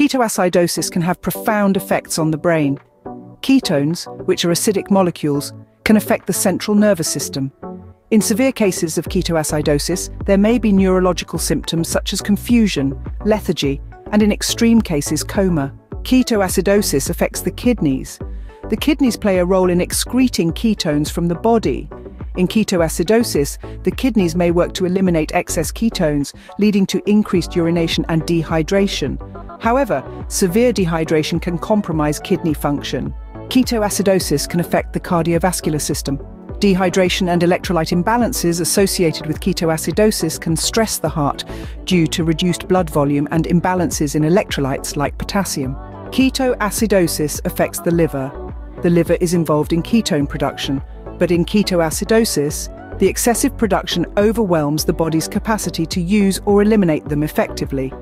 Ketoacidosis can have profound effects on the brain. Ketones, which are acidic molecules, can affect the central nervous system. In severe cases of ketoacidosis, there may be neurological symptoms such as confusion, lethargy, and in extreme cases, coma. Ketoacidosis affects the kidneys. The kidneys play a role in excreting ketones from the body. In ketoacidosis, the kidneys may work to eliminate excess ketones, leading to increased urination and dehydration. However, severe dehydration can compromise kidney function. Ketoacidosis can affect the cardiovascular system. Dehydration and electrolyte imbalances associated with ketoacidosis can stress the heart due to reduced blood volume and imbalances in electrolytes like potassium. Ketoacidosis affects the liver. The liver is involved in ketone production, but in ketoacidosis, the excessive production overwhelms the body's capacity to use or eliminate them effectively.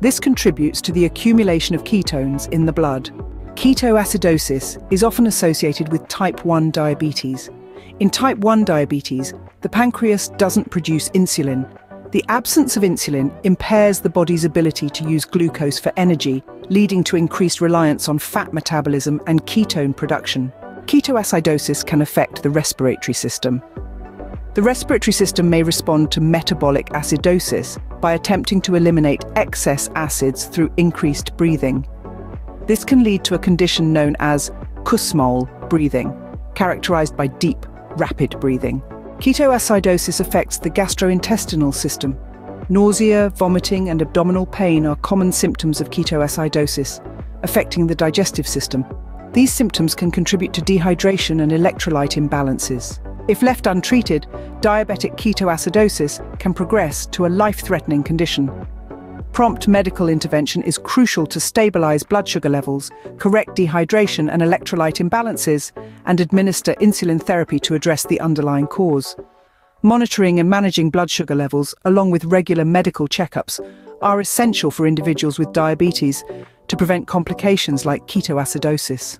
This contributes to the accumulation of ketones in the blood. Ketoacidosis is often associated with type 1 diabetes. In type 1 diabetes, the pancreas doesn't produce insulin. The absence of insulin impairs the body's ability to use glucose for energy, leading to increased reliance on fat metabolism and ketone production. Ketoacidosis can affect the respiratory system. The respiratory system may respond to metabolic acidosis by attempting to eliminate excess acids through increased breathing. This can lead to a condition known as Kussmaul breathing, characterized by deep, rapid breathing. Ketoacidosis affects the gastrointestinal system. Nausea, vomiting, and abdominal pain are common symptoms of ketoacidosis, affecting the digestive system. These symptoms can contribute to dehydration and electrolyte imbalances. If left untreated, diabetic ketoacidosis can progress to a life-threatening condition. Prompt medical intervention is crucial to stabilize blood sugar levels, correct dehydration and electrolyte imbalances, and administer insulin therapy to address the underlying cause. Monitoring and managing blood sugar levels, along with regular medical checkups, are essential for individuals with diabetes to prevent complications like ketoacidosis.